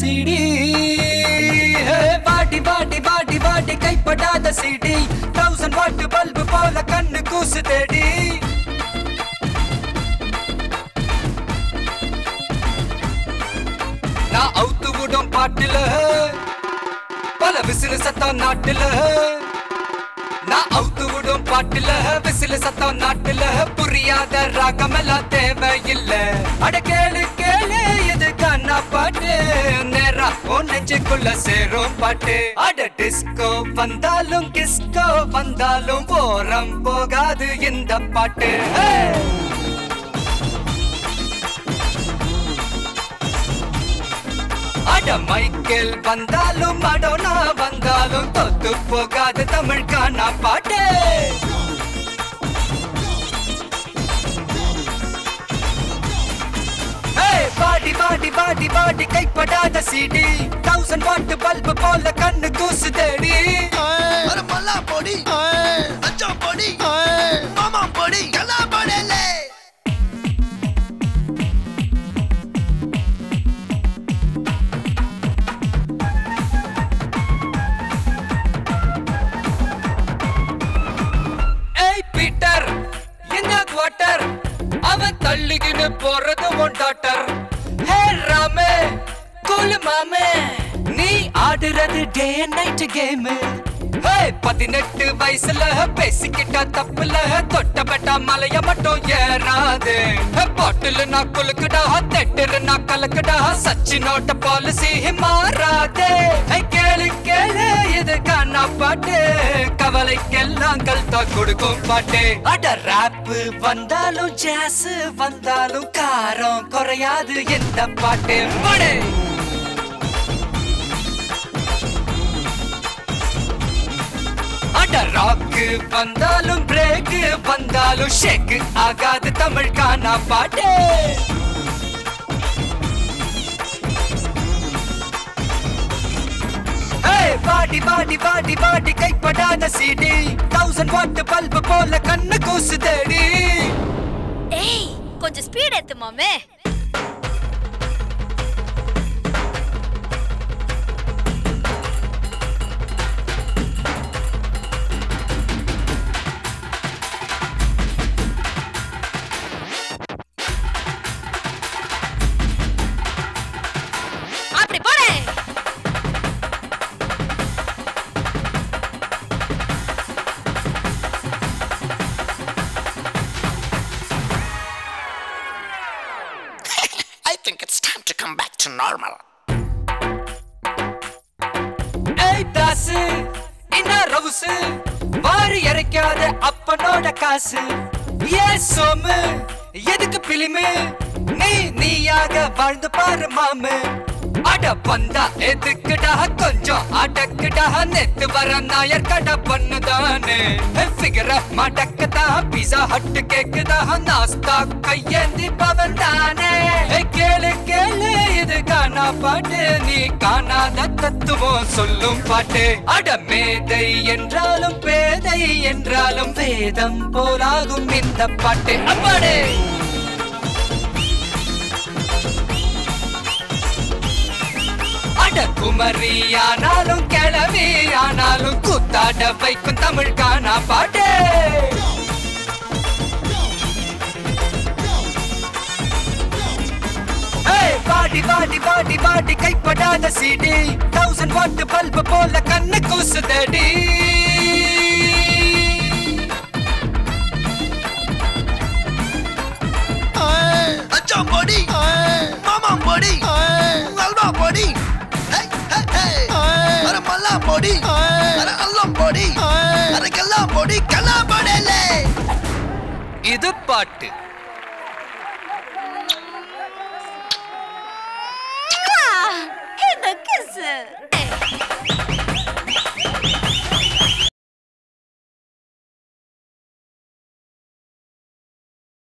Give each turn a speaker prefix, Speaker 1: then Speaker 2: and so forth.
Speaker 1: CD. பாட்டி பாட்டி பாட்டி பாட்டி கைப்படாத சிடி. தௌசண்ட் வாட்டு பல்பு போல கண்ணு கூசு தேடி. நான் அவுத்து விடும் பாட்டில. பல விசிறு சத்தம் நாட்டில. நான் அவுத்து விடும் பாட்டில. விசிறு சத்தம் நாட்டில. புரியாத ராகமெல்லாம் தேவையில்லை. அட உன் நெஞ்சுக்குள்ள சேரும் பாட்டு. அட டிஸ்கோ வந்தாலும் கிஸ்கோ வந்தாலும் போரம் போகாது இந்த பாட்டு. அட மைக்கேல் வந்தாலும் மடோனா வந்தாலும் தொத்து போகாது தமிழ்கான பாட்டு. ஆடி பாடி கைப்படாத சிடி. தௌசண்ட் வாட் பல்பு போல கண்ணு கூசு தேடி.
Speaker 2: மல்லா பொடி அச்சா பொடி
Speaker 1: மாமா பொடி கலா பொடல அவன் தள்ளிக்கின்னு போறது ஒன் டாட்டர் கூல் மாமே. நீ ஆடுறது டே நைட் கேம் ஹே பதினெட்டு வயசுல பேசிக்கிட்டா தப்புல. தொட்டப்பட்டா மலைய மட்டும் ஏறாது. பாட்டில் நான் குலுக்குடா தெட்டுரு நான் கலக்குடா. சச்சினோட பாலிசி மாறாது. கேளு கேளு இது காணா பாட்டு. கவலைக்கெல்லாம் கல்தா கொடுக்கும் பாட்டு. அட ராப் வந்தாலும் ஜாஸ் வந்தாலும் காரம். குறையாது இந்த பாட்டு. மடே ராக்கு வந்தாலும் பிரேக்கு வந்தாலும் ஷேக்கு ஆகாது தமிழ் காணா பாட்டே. ஏய், பாடி பாடி பாடி பாடி கைப்படாத சீடி தௌசண்ட் வாட் பல்பு போல கண்ணு கூசு தேடி
Speaker 3: ஏய் கொஞ்சம் ஸ்பீட் ஏத்து மாமே.
Speaker 2: Think it's time to come back to normal.
Speaker 1: ஏய் தாசு என்ன ரவுசு வாரி இறைக்காத அப்பனோட காசு. ஏ சோமு எதுக்கு பிலிமு? நீ நீயாக வாழ்ந்து பாரு மாமு. அட பந்தா எதுக்குடா கொஞ்சம்? அடக்குடா நெத்து வர நாயர் கடை பண்ணுதானே? ஃபிகர மடக்குதா பீஸா ஹட்டு கேக்குதா நாஸ்தா கையேந்தி பவன் தானே கேளு கேளு இது காணா பாட்டு நீ காணாத தத்துவம் சொல்லும் பாட்டு. அட மேதை என்றாலும் பேதை என்றாலும் வேதம் போலாகும் இந்த பாட்டு. அப்பாடே! குமரியானாலும் கிளவியானாலும் கூத்தாட வைக்கும் தமிழ் காணா பாட்டு. பாடி பாடி பாடி பாடி கைப்படாத சீடி. தௌசண்ட் வாட்டு பல்பு போல கண்ணு கூசுதடி.
Speaker 2: அச்சா பாடி. பொடி. அல்லம் பொடி. அதுக்கெல்லாம் பொடி. கல்லா பொடியில
Speaker 1: இது பாட்டு. இந்த கிஸ்